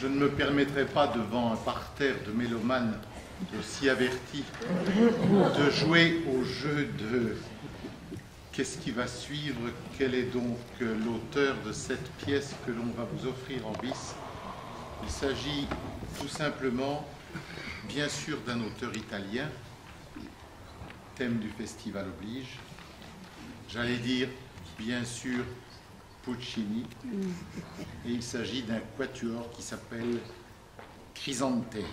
Je ne me permettrai pas devant un parterre de mélomanes aussi avertis de jouer au jeu de qu'est-ce qui va suivre, quel est donc l'auteur de cette pièce que l'on va vous offrir en bis. Il s'agit tout simplement, bien sûr, d'un auteur italien, thème du festival oblige. J'allais dire, bien sûr, Puccini. Et il s'agit d'un quatuor qui s'appelle Chrysanteri.